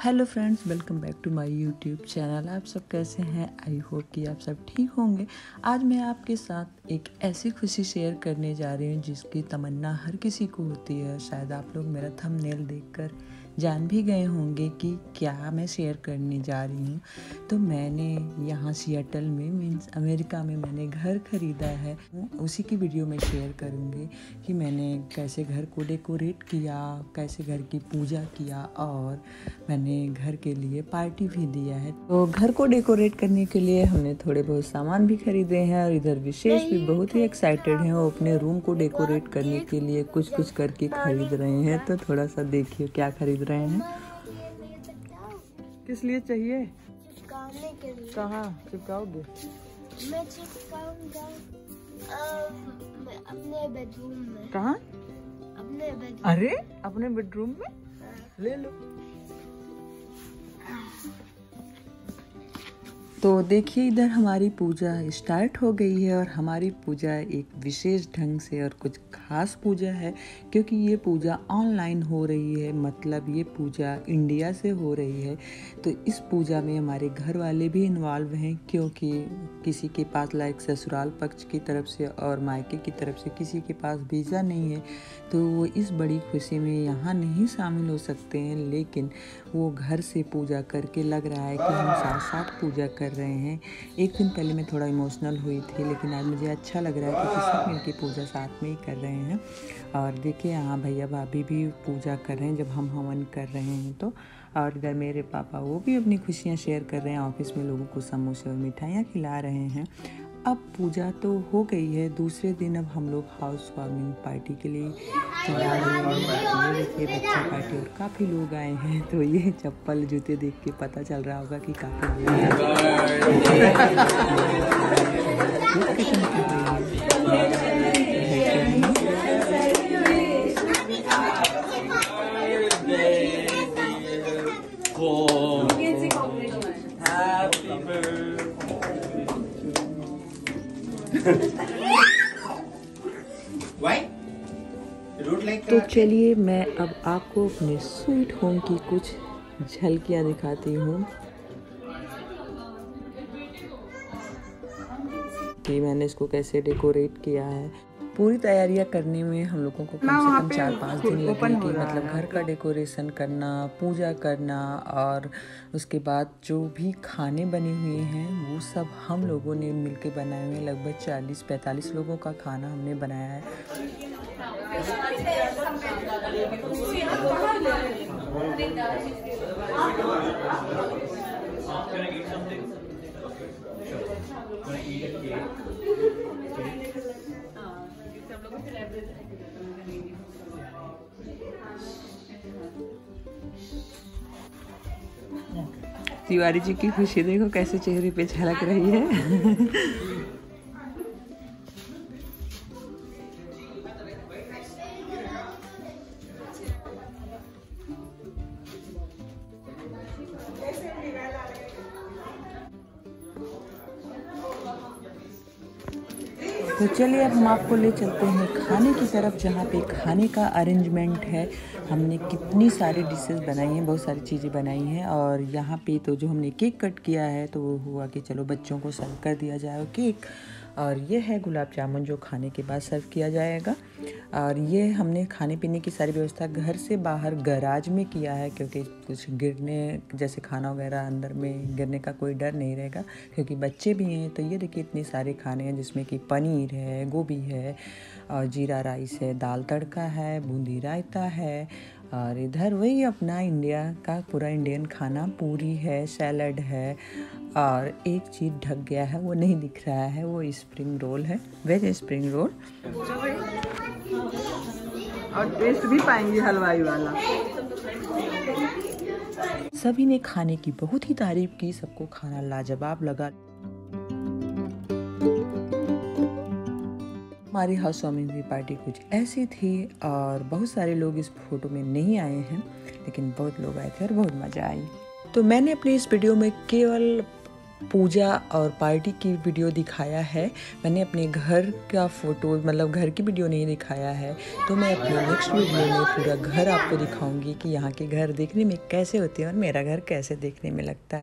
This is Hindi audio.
Hello friends, welcome back to my YouTube channel. आप सब कैसे हैं? आई होप कि आप सब ठीक होंगे। आज मैं आपके साथ एक ऐसी खुशी शेयर करने जा रही हूँ जिसकी तमन्ना हर किसी को होती है। शायद आप लोग मेरा थंबनेल देखकर जान भी गए होंगे कि क्या मैं शेयर करने जा रही हूँ। तो मैंने यहाँ सियाटल में मीन्स अमेरिका में मैंने घर ख़रीदा है। उसी की वीडियो में शेयर करूँगी कि मैंने कैसे घर को डेकोरेट किया कैसे घर की पूजा किया और मैंने घर के लिए पार्टी भी दिया है। तो घर को डेकोरेट करने के लिए हमने थोड़े बहुत सामान भी खरीदे हैं और इधर विशेष भी बहुत ही एक्साइटेड हैं। वो अपने रूम को डेकोरेट करने के लिए कुछ कुछ करके खरीद रहे हैं। तो थोड़ा सा देखिए क्या खरीद रहे हैं। किस लिए चाहिए? कहा? चिपकाओगे? मैं अपने बेडरूम में कहाँ? अपने बेडरूम अरे, अपने बेडरूम में? ले लो। तो देखिए, इधर हमारी पूजा स्टार्ट हो गई है और हमारी पूजा एक विशेष ढंग से और कुछ खास पूजा है, क्योंकि ये पूजा ऑनलाइन हो रही है मतलब ये पूजा इंडिया से हो रही है। तो इस पूजा में हमारे घर वाले भी इन्वॉल्व हैं, क्योंकि किसी के पास लाइक ससुराल पक्ष की तरफ़ से और मायके की तरफ़ से किसी के पास वीज़ा नहीं है तो वो इस बड़ी खुशी में यहाँ नहीं शामिल हो सकते हैं, लेकिन वो घर से पूजा करके लग रहा है कि हम साथ साथ पूजा कर रहे हैं। एक दिन पहले मैं थोड़ा इमोशनल हुई थी, लेकिन आज मुझे अच्छा लग रहा है क्योंकि सब मिलके पूजा साथ में ही कर रहे हैं। और देखिए यहाँ भैया, भाभी भी पूजा कर रहे हैं, जब हम हवन कर रहे हैं तो। और इधर मेरे पापा वो भी अपनी खुशियाँ शेयर कर रहे हैं, ऑफ़िस में लोगों को समोसे और मिठाइयाँ खिला रहे हैं। अब पूजा तो हो गई है। दूसरे दिन अब हम लोग हाउस वार्मिंग पार्टी के लिए तैयार हुए हैं ये देखिए बच्चा पार्टी और काफ़ी लोग आए हैं। तो ये चप्पल जूते देख के पता चल रहा होगा कि काफ़ी लोग तो चलिए मैं अब आपको अपने स्वीट होम की कुछ झलकियाँ दिखाती हूँ। कि मैंने इसको कैसे डेकोरेट किया है। पूरी तैयारियाँ करने में हम लोगों को कम से कम चार पाँच दिन लगे कि मतलब घर का डेकोरेशन करना पूजा करना और उसके बाद जो भी खाने बने हुए हैं वो सब हम लोगों ने मिलके बनाए हुए हैं। लगभग चालीस पैंतालीस लोगों का खाना हमने बनाया है। तिवारी जी की खुशी देखो कैसे चेहरे पे झलक रही है। तो चलिए अब हम आपको ले चलते हैं खाने की तरफ़, जहाँ पे खाने का अरेंजमेंट है। हमने कितनी सारी डिशेस बनाई हैं, बहुत सारी चीज़ें बनाई हैं और यहाँ पे तो जो हमने केक कट किया है तो वो हुआ कि चलो बच्चों को सर्व कर दिया जाए केक और ये है गुलाब जामुन जो खाने के बाद सर्व किया जाएगा। और ये हमने खाने पीने की सारी व्यवस्था घर से बाहर गराज में किया है, क्योंकि कुछ गिरने जैसे खाना वगैरह अंदर में गिरने का कोई डर नहीं रहेगा, क्योंकि बच्चे भी हैं। तो ये देखिए इतने सारे खाने हैं, जिसमें कि पनीर है, गोभी है, और जीरा राइस है, दाल तड़का है, बूंदी रायता है और इधर वही अपना इंडिया का पूरा इंडियन खाना, पूरी है, सैलड है, और एक चीज़ ढक गया है, वो नहीं दिख रहा है, वो स्प्रिंग रोल है, वेज स्प्रिंग रोल। और टेस्ट भी पाएँगे हलवाई वाला। सभी ने खाने की बहुत ही तारीफ़ की, सबको खाना लाजवाब लगा। हमारी हाउस वार्मिंग की पार्टी कुछ ऐसी थी और बहुत सारे लोग इस फ़ोटो में नहीं आए हैं, लेकिन बहुत लोग आए थे और बहुत मज़ा आई। तो मैंने अपने इस वीडियो में केवल पूजा और पार्टी की वीडियो दिखाया है। मैंने अपने घर का फ़ोटो मतलब घर की वीडियो नहीं दिखाया है। तो मैं अपने नेक्स्ट वीडियो में पूरा घर आपको दिखाऊँगी कि यहाँ के घर देखने में कैसे होते हैं और मेरा घर कैसे देखने में लगता है।